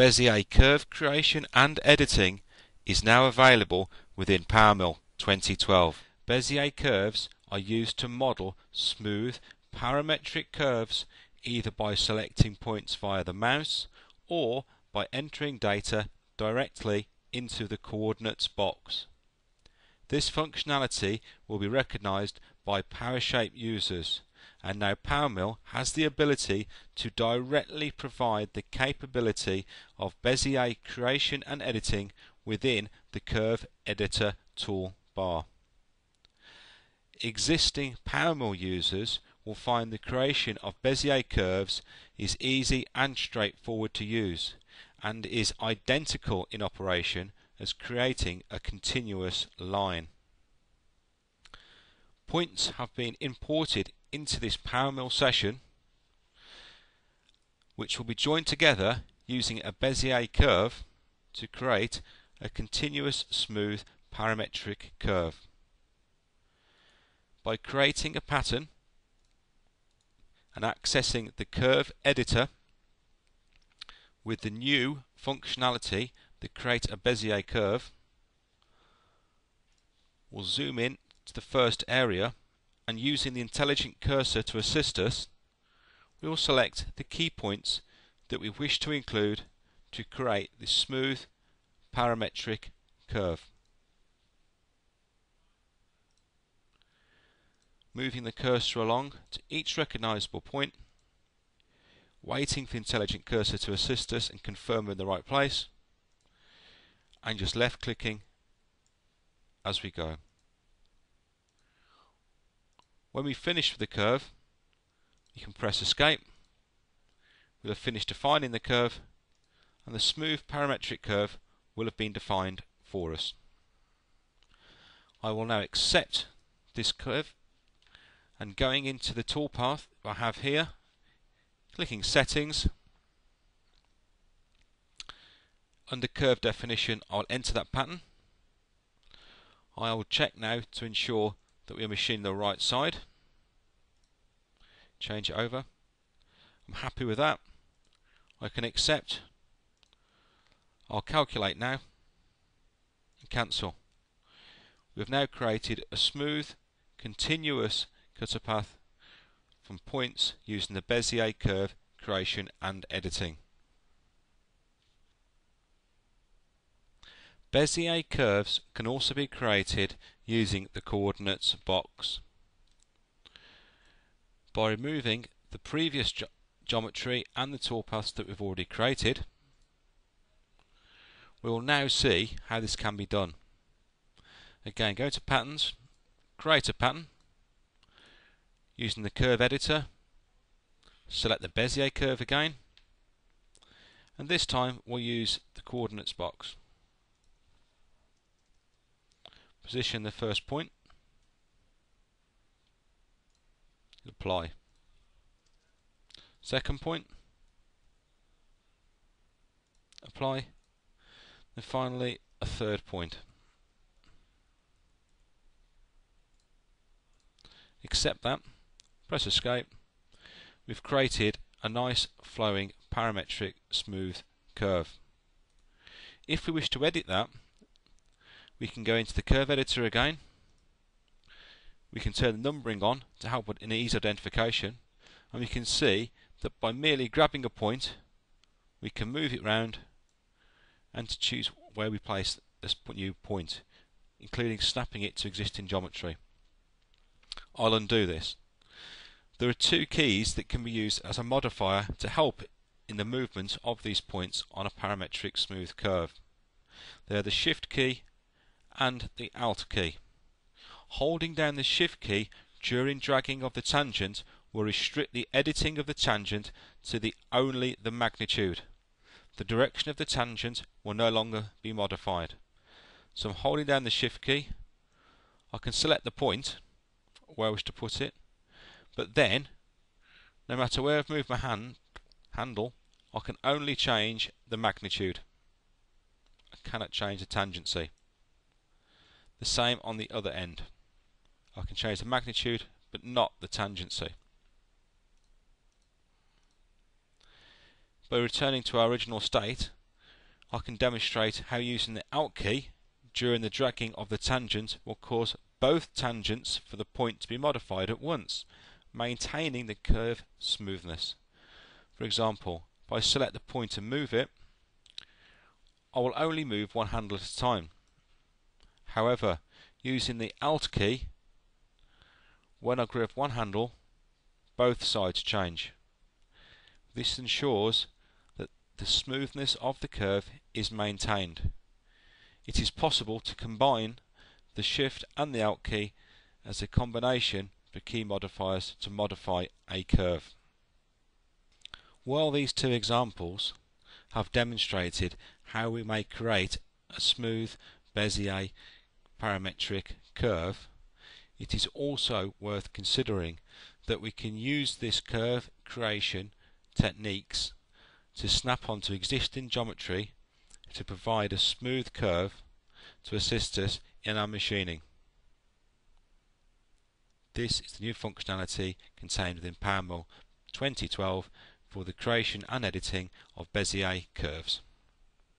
Bezier curve creation and editing is now available within PowerMill 2012. Bezier curves are used to model smooth parametric curves either by selecting points via the mouse or by entering data directly into the coordinates box. This functionality will be recognized by PowerShape users and now PowerMill has the ability to directly provide the capability of Bezier creation and editing within the Curve Editor toolbar. Existing PowerMill users will find the creation of Bezier curves is easy and straightforward to use and is identical in operation as creating a continuous line. Points have been imported into this PowerMill session which will be joined together using a Bezier curve to create a continuous smooth parametric curve. By creating a pattern and accessing the curve editor with the new functionality that create a Bezier curve, we'll zoom in to the first area and using the intelligent cursor to assist us, we will select the key points that we wish to include to create this smooth parametric curve. Moving the cursor along to each recognizable point, waiting for the intelligent cursor to assist us and confirm we're in the right place, and just left clicking as we go. When we finish with the curve, you can press escape. We'll have finished defining the curve and the smooth parametric curve will have been defined for us. I will now accept this curve and going into the toolpath I have here, clicking settings, under curve definition I'll enter that pattern. I will check now to ensure that we are machining the right side. Change it over. I'm happy with that. I can accept. I'll calculate now and cancel. We've now created a smooth, continuous cutter path from points using the Bezier curve creation and editing. Bezier curves can also be created using the coordinates box. By removing the previous ge geometry and the toolpaths that we've already created, we will now see how this can be done. Again, go to Patterns, create a pattern, using the curve editor, select the Bezier curve again, and this time we'll use the coordinates box. Position the first point. Apply. Second point. Apply. And finally a third point. Accept that. Press escape. We've created a nice flowing parametric smooth curve. If we wish to edit that, we can go into the curve editor again. We can turn the numbering on to help with an ease identification and we can see that by merely grabbing a point we can move it round and to choose where we place this new point including snapping it to existing geometry. I'll undo this. There are two keys that can be used as a modifier to help in the movement of these points on a parametric smooth curve. They are the Shift key and the Alt key. Holding down the Shift key during dragging of the tangent will restrict the editing of the tangent to the only the magnitude. The direction of the tangent will no longer be modified. So I'm holding down the Shift key. I can select the point where I wish to put it, but then, no matter where I've moved my hand handle, I can only change the magnitude. I cannot change the tangency. The same on the other end. I can change the magnitude but not the tangency. By returning to our original state, I can demonstrate how using the Alt key during the dragging of the tangent will cause both tangents for the point to be modified at once, maintaining the curve smoothness. For example, if I select the point and move it, I will only move one handle at a time. However, using the Alt key, when I grab one handle, both sides change. This ensures that the smoothness of the curve is maintained. It is possible to combine the Shift and the Alt key as a combination for key modifiers to modify a curve. While these two examples have demonstrated how we may create a smooth Bezier parametric curve, it is also worth considering that we can use this curve creation techniques to snap onto existing geometry to provide a smooth curve to assist us in our machining. This is the new functionality contained within PowerMill 2012 for the creation and editing of Bezier curves.